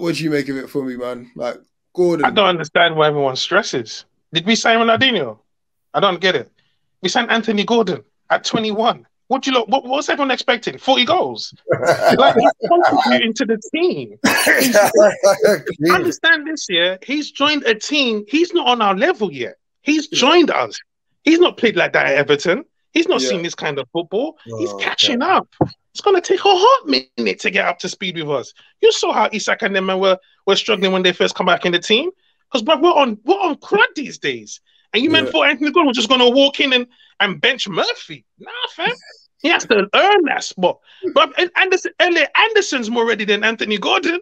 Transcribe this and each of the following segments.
what do you make of it for me, man? Like Gordon. I don't understand why everyone stresses. Did we sign Ronaldinho? I don't get it. We signed Anthony Gordon at 21. What do you look? What, was everyone expecting? 40 goals. like he's contributing to the team. I understand this, yeah. He's joined a team. He's not on our level yet. He's joined us. He's not played like that at Everton. He's not yeah. seen this kind of football. Oh, He's catching yeah. up. It's gonna take a hot minute to get up to speed with us. You saw how Isak and them were were struggling when they first come back in the team. Because we're on we're on crud these days. And you yeah. meant for Anthony Gordon was just gonna walk in and, and bench Murphy. Nah, fam. He has to earn that spot. But Anderson, Elliot Anderson's more ready than Anthony Gordon.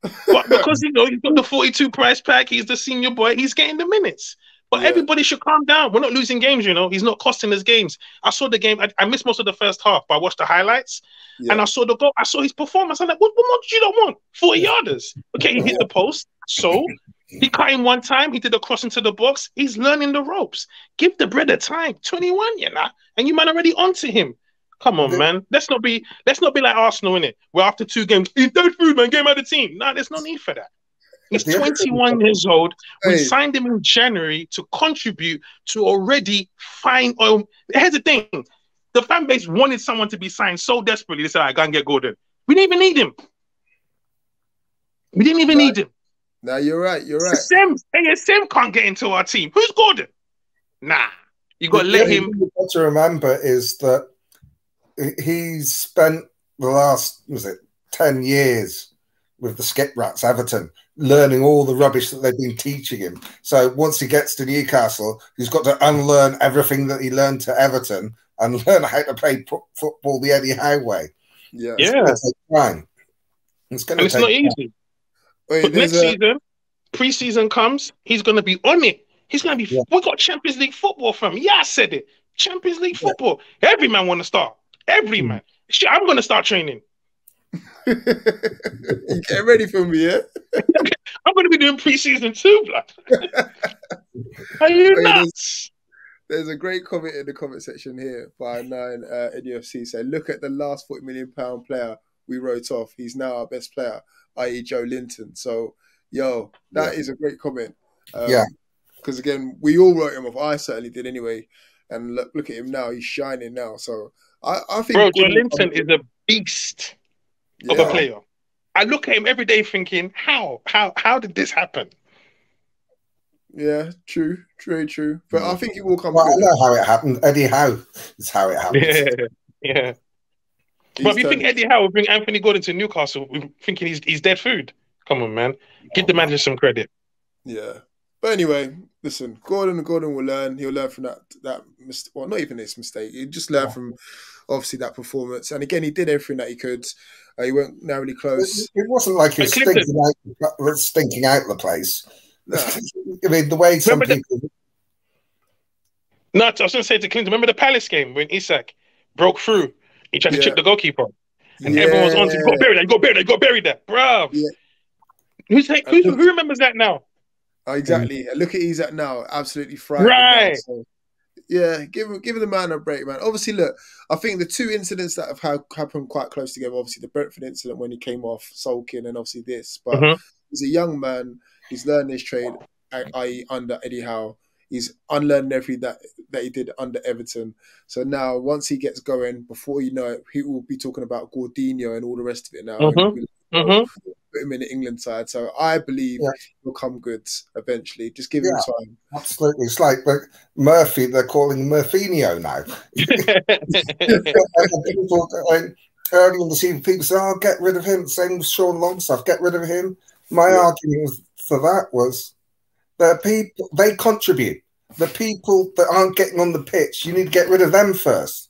But because you know he's got the 42 price pack, he's the senior boy, he's getting the minutes. But yeah. everybody should calm down. We're not losing games, you know. He's not costing us games. I saw the game. I, I missed most of the first half, but I watched the highlights yeah. and I saw the goal. I saw his performance. I'm like, what, what more do you not want? 40 yarders. Okay, he hit the post. So he cut him one time. He did a cross into the box. He's learning the ropes. Give the brother time. 21, you know, and you man already onto him. Come on, man. Let's not be let's not be like Arsenal in it. We're after two games. He's dead food, man. Game out of the team. No, there's no need for that. He's 21 years old. We signed him in January to contribute to already fine oil. Here's the thing: the fan base wanted someone to be signed so desperately. They said, "I can't get Gordon." We didn't even need him. We didn't even right. need him. No, you're right. You're right. Sim, hey, Sim can't get into our team. Who's Gordon? Nah, you got to let him. What to remember is that he's spent the last was it ten years with the Skip Rats Everton, learning all the rubbish that they've been teaching him. So once he gets to Newcastle, he's got to unlearn everything that he learned to Everton and learn how to play football the Eddie Howe way. Yeah, yeah. Time. It's going to it's not easy. Wait, but next a... season, preseason comes, he's going to be on it. He's going to be. Yeah. We got Champions League football from. Yeah, I said it. Champions League football. Yeah. Every man want to start. Every hmm. man. Shit, I'm gonna start training. You get ready for me, yeah? I'm gonna be doing preseason too, blood. Are you nuts? There's, there's, a great comment in the comment section here by Nine uh, NFC saying, "Look at the last forty million pound player we wrote off. He's now our best player, i.e., Joelinton. So, yo, that yeah. is a great comment. Um, yeah, because again, we all wrote him off. I certainly did anyway. And look, look at him now; he's shining now. So I, I think Bro, Joelinton is a beast yeah. of a player. I look at him every day thinking, how, how, how did this happen? Yeah, true, true, true. But I mm. think it will come. Well, I know how it happened. Eddie Howe is how it happened. Yeah, yeah. He's but if you think Eddie Howe will bring Anthony Gordon to Newcastle, thinking he's he's dead food. Come on, man. Give the manager some credit. Yeah. But anyway, listen, Gordon Gordon will learn. He'll learn from that that mistake. Well, not even this mistake. He just learn from obviously that performance. And again, he did everything that he could. Uh, he went narrowly close. It, wasn't like he was stinking out, stinking out the place. No. I mean, the way some remember people. The, no, I was going to say to Clinton, remember the Palace game when Isak broke through? He tried to yeah. chip the goalkeeper. And yeah. was on to go bury that, go bury that, go bury that. Bro. Yeah. Who's, who's, who remembers that now? Oh, exactly. Mm. Look at Isak now, absolutely frightened. Right. So yeah, give give the man a break, man. Obviously, look, I think the two incidents that have had, happened quite close together. Obviously, the Brentford incident when he came off sulking, and obviously this. But mm-hmm. he's a young man. He's learned his trade, i.e., under Eddie Howe. He's unlearned everything that that he did under Everton. So now, once he gets going, before you know it, he will be talking about Gordinho and all the rest of it now. Mm-hmm. Mm-hmm put him in the England side. So I believe yeah. he'll come good eventually. Just give yeah, him time. Absolutely. It's like but Murphy, they're calling Murphinho now. people, early in the season, people say, oh, get rid of him. Same with Sean Longstaff, get rid of him. My yeah. argument for that was that people, they contribute. The people that aren't getting on the pitch, you need to get rid of them first.